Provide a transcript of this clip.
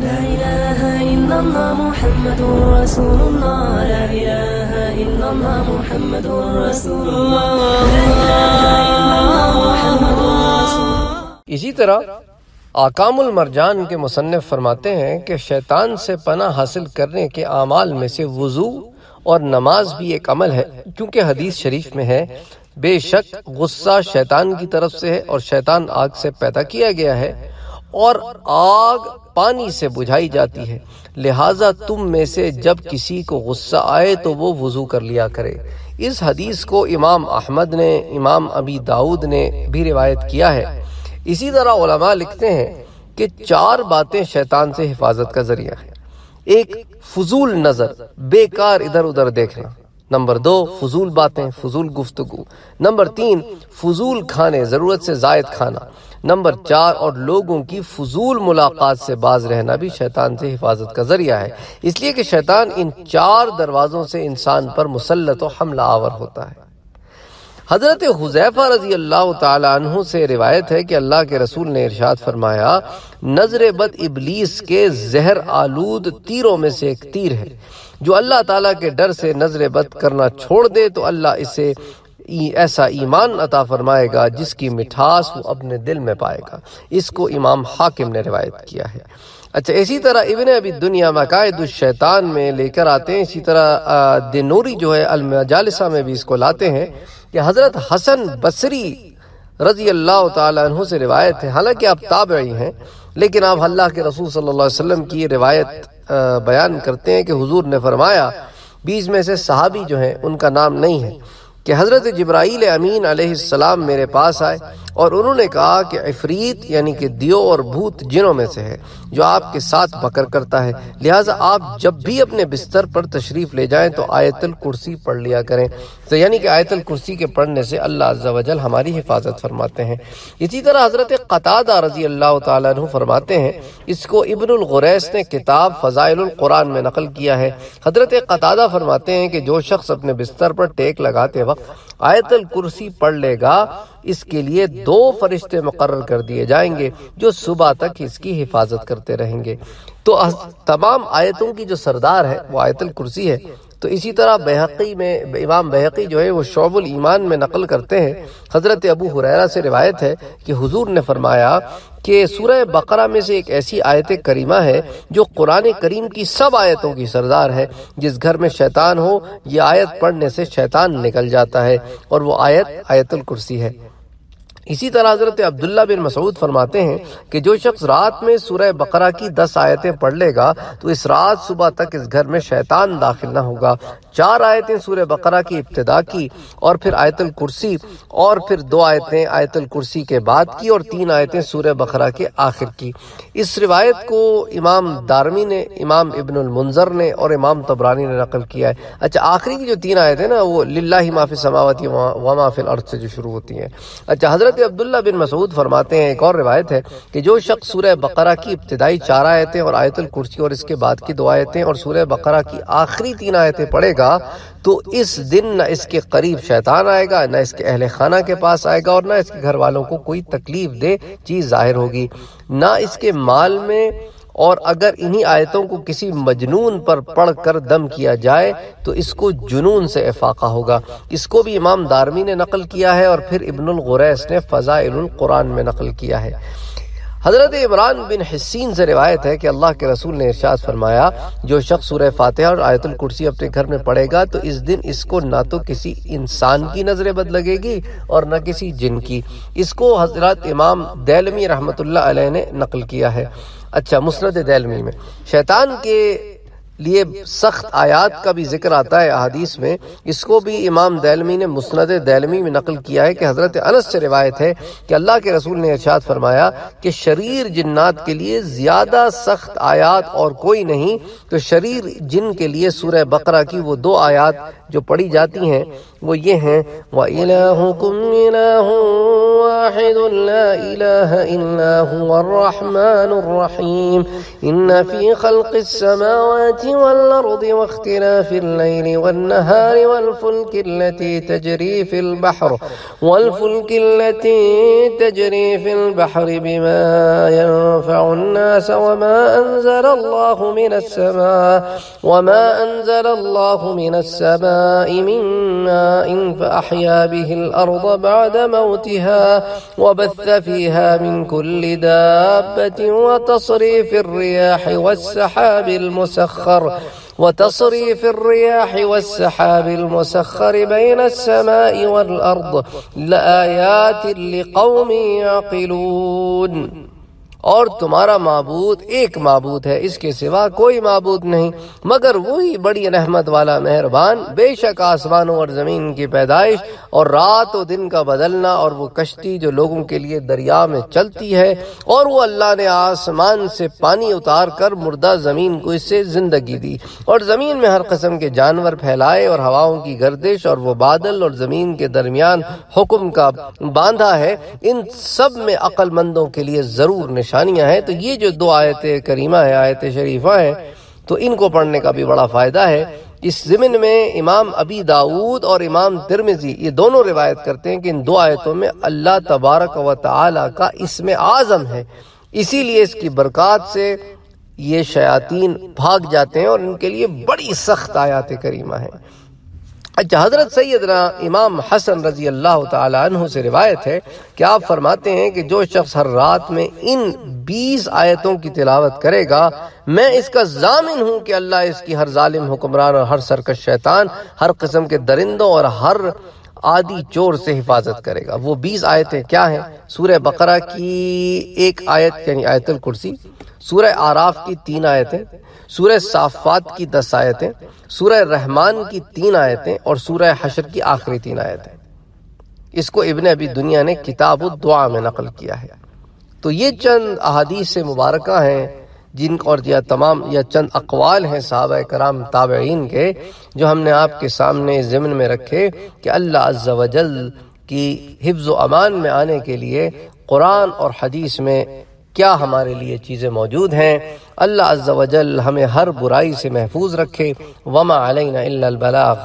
لا إله إلا الله محمد رسول الله. لا إله إلا الله محمد رسول الله. لا إله إلا الله محمد رسول الله. اسی طرح آکام المرجان کے مصنف فرماتے ہیں کہ شیطان سے پناہ حاصل کرنے کے اعمال میں سے وضو اور نماز بھی ایک عمل ہے۔ کیونکہ حدیث شریف میں ہے، بے شک غصہ شیطان کی طرف سے ہے اور شیطان آگ سے پیدا کیا گیا ہے اور آگ پانی سے بجھائی جاتی ہے۔ لہٰذا تم میں سے جب کسی کو غصہ آئے تو وہ وضو کر لیا کرے۔ اس حدیث کو امام احمد نے، امام ابی داود نے بھی روایت کیا ہے۔ اسی طرح علماء لکھتے ہیں کہ چار باتیں شیطان سے حفاظت کا ذریعہ ہے ایک، فضول نظر، بیکار ادھر ادھر دیکھنا۔ نمبر دو، فضول باتیں، فضول گفتگو. نمبر تین، فضول کھانے، ضرورت سے زائد کھانا. نمبر چار، اور لوگوں کی فضول ملاقات سے باز رہنا بھی شیطان سے حفاظت کا ذریعہ ہے۔ اس لیے کہ شیطان ان چار دروازوں سے انسان پر مسلط و حملہ آور ہوتا ہے۔ حضرت حذیفہ رضی اللہ تعالی عنہ سے روایت ہے کہ اللہ کے رسول نے ارشاد فرمایا، نظر بد ابلیس کے زہر آلود تیروں میں سے ایک تیر ہے۔ جو اللہ تعالیٰ کے ڈر سے نظر بد کرنا چھوڑ دے تو اللہ اسے ایسا ایمان عطا فرمائے گا جس کی مٹھاس وہ اپنے دل میں پائے گا۔ اس کو امام حاکم نے روایت کیا ہے۔ اچھا اسی طرح ابن ابی دنیا مقاعد الشیطان میں لے کر آتے ہیں، اسی طرح دنوری جو ہے، المجالسہ میں بھی اس کو لاتے ہیں۔ کہ حضرت حسن بصری رضی اللہ تعالیٰ عنہ سے روایت ہے۔ حالانکہ آپ تابعی ہیں، لیکن آپ اللہ کے رسول صلی اللہ علیہ وسلم کی روایت بیان کرتے ہیں کہ حضور نے فرمایا، بیس میں سے صحابی جو ہیں، ان کا نام نہیں ہے۔ کہ حضرت جبرائیل امین علیہ السلام میرے پاس آئے اور انہوں نے کہا کہ عفریت یعنی کہ دیو اور بھوت جنوں میں سے ہے جو آپ کے ساتھ بکر کرتا ہے۔ لہٰذا آپ جب بھی اپنے بستر پر تشریف لے جائیں تو آیت الکرسی پڑھ لیا کریں۔ تو یعنی کہ آیت الکرسی کے پڑھنے سے اللہ عز و جل ہماری حفاظت فرماتے ہیں۔ اسی طرح حضرت قطادہ رضی اللہ تعالیٰ عنہ فرماتے ہیں، اس کو ابن الغریس نے کتاب فضائل القرآن میں نقل کیا ہے۔ حضرت قطادہ فرماتے ہیں کہ جو شخص اپنے بستر پر ٹیک لگاتے وقت آیت الکرسی پڑھ لے گا، اس کے لیے دو فرشتے مقرر کر دیے جائیں گے جو صبح تک اس کی حفاظت کرتے رہیں گے۔ تو تمام آیتوں کی جو سردار ہے، وہ آیت الکرسی ہے۔ تو اسی طرح بحقی میں امام بحقی جو ہے، وہ شعب الایمان میں نقل کرتے ہیں۔ حضرت ابو حریرہ سے روایت ہے کہ حضور نے فرمایا کہ سورہ بقرہ میں سے ایک ایسی آیت کریمہ ہے جو قرآن کریم کی سب آیتوں کی سردار ہے۔ جس گھر میں شیطان ہو، یہ آیت پڑھنے سے شیطان نکل جاتا ہے اور وہ آیت آیت الکرسی ہے۔ اسی طرح حضرت عبداللہ بن مسعود فرماتے ہیں کہ جو شخص رات میں سورہ بقرہ کی دس آیتیں پڑھ لے گا تو اس رات صبح تک اس گھر میں شیطان داخل نہ ہوگا۔ چار آیتیں سورہ بقرہ کی ابتدا کی اور پھر آیت الکرسی اور پھر دو آیتیں آیت الکرسی کے بعد کی اور تین آیتیں سورہ بقرہ کے آخر کی۔ اس روایت کو امام دارمی نے، امام ابن المنظر نے اور امام تبرانی نے نقل کیا ہے۔ اچھا آخری کی جو تین آیتیں نا، وہ للہ ما فی السماوات و ما فی الارض سے جو شروع ہوتی ہیں۔ اچھا حضرت عبداللہ بن مسعود فرماتے ہیں، ایک اور روایت ہے کہ جو شخص سورہ بقرہ کی ابتدائی چار آیتیں اور آیت الکرسی اور اس کے بعد کی دو آیتیں اور سورہ بقرہ کی آخری تین آیتیں پڑھے گا، تو اس دن نہ اس کے قریب شیطان آئے گا، نہ اس کے اہل خانہ کے پاس آئے گا اور نہ اس کے گھر والوں کو کوئی تکلیف دے چیز ظاہر ہوگی۔ نہ اس کے مال میں اور اگر انہی آیتوں کو کسی مجنون پر پڑھ کر دم کیا جائے، تو اس کو جنون سے افاقہ ہوگا۔ اس کو بھی امام دارمی نے نقل کیا ہے اور پھر ابن الغریس نے فضائل القرآن میں نقل کیا ہے۔ حضرت عمران بن حسین سے روایت ہے کہ اللہ کے رسول نے ارشاد فرمایا، جو شخص سورہ فاتحہ اور آیت الکرسی اپنے گھر میں پڑھے گا تو اس دن اس کو نہ تو کسی انسان کی نظر بد لگے گی اور نہ کسی جن کی۔ اس کو حضرت امام دیلمی رحمت اللہ علیہ نے نقل کیا ہے۔ اچھا مسند دیلمی میں۔ شیطان کے لیے سخت آیات کا بھی ذکر آتا ہے احادیث میں۔ اس کو بھی امام دیلمی نے مسند دیلمی میں نقل کیا ہے کہ حضرت انس سے روایت ہے کہ اللہ کے رسول نے ارشاد فرمایا کہ شریر جنات کے لیے زیادہ سخت آیات اور کوئی نہیں، تو شریر جن کے لیے سورہ بقرہ کی وہ دو آیات جو پڑھی جاتی ہیں، وہ یہ ہیں۔ وَإِلَاهُكُمْ إِلَاهٌ وَاحِدٌ لَا إِلَاهَ إِلَّا هُوَ الرَّحْمَنُ الرَّحِيمُ إِنَّ فِي خَلْقِ السَّمَاوَاتِ وَالْأَرْضِ وَاخْتِلَافِ اللَّيْلِ وَالنَّهَارِ وَالْفُلْكِ الَّتِي تَجْرِي فِي الْبَحْرِ والفلك التي تجري في البحر بما ينفع الناس وما أنزل الله من السماء وما أنزل الله من السماء من ماء فأحيا به الأرض بعد موتها وبث فيها من كل دابة وتصريف الرياح والسحاب المسخر. وتصريف الرياح والسحاب المسخر بين السماء والأرض لآيات لقوم يعقلون. اور تمہارا معبود ایک معبود ہے، اس کے سوا کوئی معبود نہیں۔ مگر وہی بڑی رحمت والا مہربان، بے شک آسمانوں اور زمین کی پیدائش اور رات و دن کا بدلنا اور وہ کشتی جو لوگوں کے لیے دریا میں چلتی ہے، اور وہ اللہ نے آسمان سے پانی اتار کر مردہ زمین کو اس سے زندگی دی۔ اور زمین میں ہر قسم کے جانور پھیلائے اور ہواؤں کی گردش اور وہ بادل اور زمین کے درمیان حکم کا باندھا ہے، ان سب میں عقل مندوں کے لیے ضرور نشانیاں ہیں، تو یہ جو دو آیت کریمہ ہے آیت شریفہ ہیں، تو ان کو پڑھنے کا بھی بڑا فائدہ ہے۔ اس ضمن میں امام ابی داود اور امام ترمزی یہ دونوں روایت کرتے ہیں کہ ان دو آیتوں میں اللہ تبارک و تعالی کا اسم اعظم ہے۔ اسی لیے اس کی برکات سے یہ شیاطین بھاگ جاتے ہیں اور ان کے لیے بڑی سخت آیات کریمہ ہیں۔ اچھا حضرت سیدنا امام حسن رضی اللہ تعالی عنہ سے روایت ہے کہ آپ فرماتے ہیں کہ جو شخص ہر رات میں ان بیس آیتوں کی تلاوت کرے گا، میں اس کا ضامن ہوں کہ اللہ اس کی ہر ظالم، حکمران اور ہر سرکش شیطان، ہر قسم کے درندوں اور ہر آدی چور سے حفاظت کرے گا۔ وہ بیس آیتیں کیا ہیں؟ سورہ بقرہ کی ایک آیت یعنی آیت الکرسی۔ سورہ آراف کی تین آیتیں، سورہ صافات کی دس آیتیں، سورہ رحمان کی تین آیتیں اور سورہ حشر کی آخری تین آیتیں۔ اس کو ابن ابی دنیا نے کتاب الدعا میں نقل کیا ہے۔ تو یہ چند احادیث مبارکہ ہیں۔ جن اور یا تمام یا چند اقوال ہیں صحابہ کرام تابعین کے، جو ہم نے آپ کے سامنے ضمن میں رکھے کہ اللہ عز و جل کی حفظ و امان میں آنے کے لیے قرآن اور حدیث میں کیا ہمارے لیے چیزیں موجود ہیں۔ اللہ عز و جل ہمیں ہر برائی سے محفوظ رکھے۔ وما علینا الا البلاغ۔